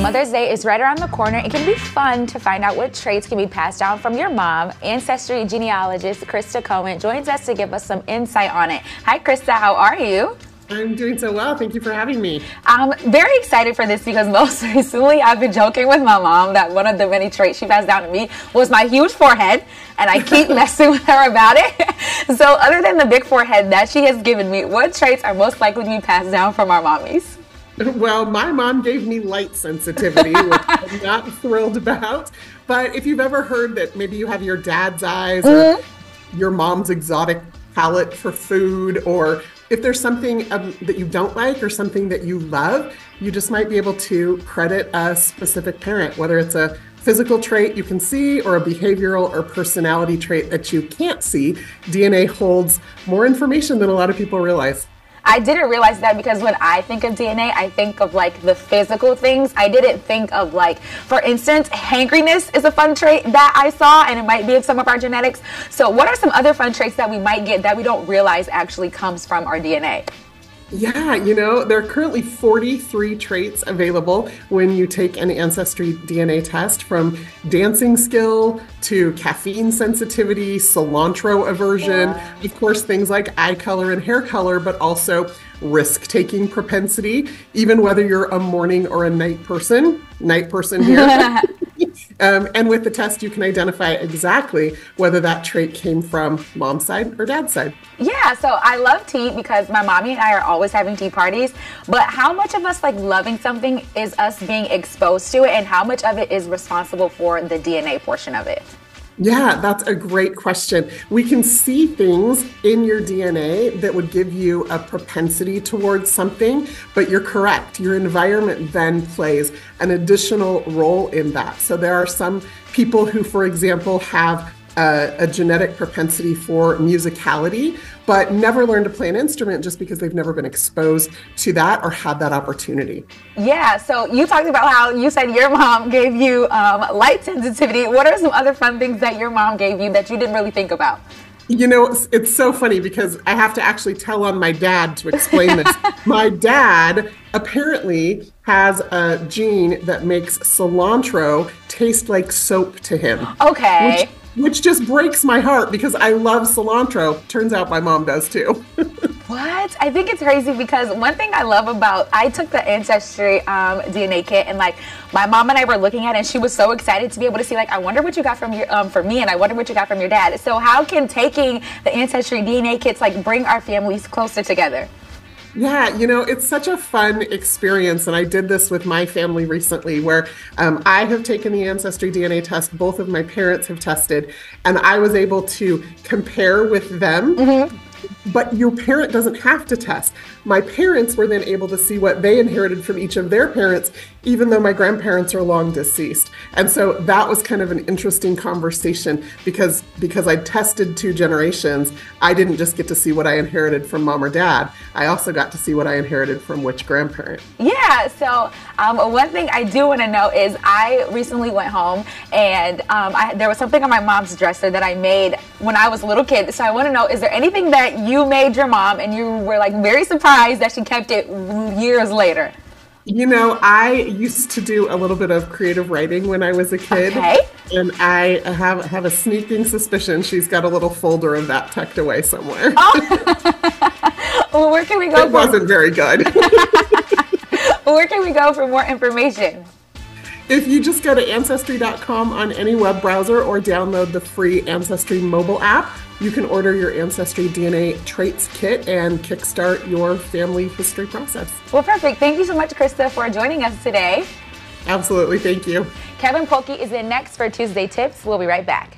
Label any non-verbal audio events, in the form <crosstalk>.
Mother's Day is right around the corner. It can be fun to find out what traits can be passed down from your mom. Ancestry genealogist Crista Cowan joins us to give us some insight on it. Hi, Crista. How are you? I'm doing so well. Thank you for having me. I'm very excited for this because most <laughs> recently I've been joking with my mom that one of the many traits she passed down to me was my huge forehead, and I keep <laughs> messing with her about it. <laughs> So, other than the big forehead that she has given me, what traits are most likely to be passed down from our mommies? Well, my mom gave me light sensitivity, which <laughs> I'm not thrilled about. But if you've ever heard that maybe you have your dad's eyes or mm-hmm. your mom's exotic palate for food, or if there's something um, that you don't like or something that you love, you just might be able to credit a specific parent, whether it's a physical trait you can see or a behavioral or personality trait that you can't see. DNA holds more information than a lot of people realize. I didn't realize that because when I think of DNA, I think of like the physical things. I didn't think of like, for instance, hangriness is a fun trait that I saw, and it might be in some of our genetics. So, what are some other fun traits that we might get that we don't realize actually comes from our DNA? Yeah, you know, there are currently 43 traits available when you take an Ancestry DNA test from dancing skill to caffeine sensitivity, cilantro aversion, yeah. of course, things like eye color and hair color, but also risk taking propensity, even whether you're a morning or a night person. Night person here. <laughs> Um, and with the test, you can identify exactly whether that trait came from mom's side or dad's side. Yeah, so I love tea because my mommy and I are always having tea parties. But how much of us like loving something is us being exposed to it, and how much of it is responsible for the DNA portion of it? Yeah, that's a great question. We can see things in your DNA that would give you a propensity towards something, but you're correct. Your environment then plays an additional role in that. So there are some people who, for example, have a, a, genetic propensity for musicality, but never learn to play an instrument just because they've never been exposed to that or had that opportunity. Yeah, so you talked about how you said your mom gave you um, light sensitivity. What are some other fun things that your mom gave you that you didn't really think about? You know, it's, it's so funny because I have to actually tell on my dad to explain this. <laughs> my dad apparently has a gene that makes cilantro taste like soap to him. Okay. Which just breaks my heart because I love cilantro. Turns out my mom does too. <laughs> what? I think it's crazy because one thing I love about I took the ancestry um, DNA kit and like my mom and I were looking at it and she was so excited to be able to see like I wonder what you got from your um, for me and I wonder what you got from your dad. So how can taking the ancestry DNA kits like bring our families closer together? Yeah, you know, it's such a fun experience. And I did this with my family recently where um, I have taken the Ancestry DNA test, both of my parents have tested, and I was able to compare with them. Mm-hmm but your parent doesn't have to test. My parents were then able to see what they inherited from each of their parents, even though my grandparents are long deceased. And so that was kind of an interesting conversation because because I tested two generations, I didn't just get to see what I inherited from mom or dad. I also got to see what I inherited from which grandparent. Yeah. So um, one thing I do want to know is I recently went home and um, I, there was something on my mom's dresser that I made when I was a little kid. So I want to know: is there anything that you made your mom and you were like very surprised that she kept it years later? You know, I used to do a little bit of creative writing when I was a kid. Okay. And I have have a sneaking suspicion she's got a little folder of that tucked away somewhere. Oh. <laughs> well, where can we go? It for- wasn't very good. <laughs> where can we go for more information? If you just go to Ancestry.com on any web browser or download the free Ancestry mobile app, you can order your Ancestry DNA Traits Kit and kickstart your family history process. Well, perfect. Thank you so much, Crista, for joining us today. Absolutely. Thank you. Kevin Polkey is in next for Tuesday Tips. We'll be right back.